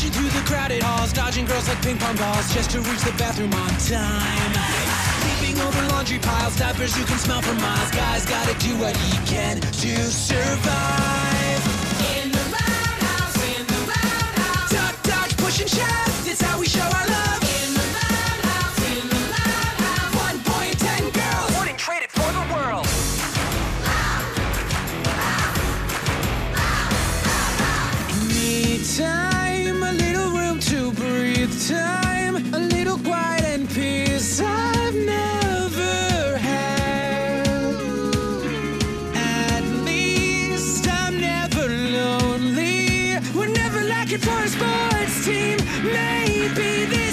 Rushing through the crowded halls, dodging girls like ping pong balls, just to reach the bathroom on time. Leaping over laundry piles, diapers you can smell for miles. Guys gotta do what he can to survive. looking for a sports team, maybe this.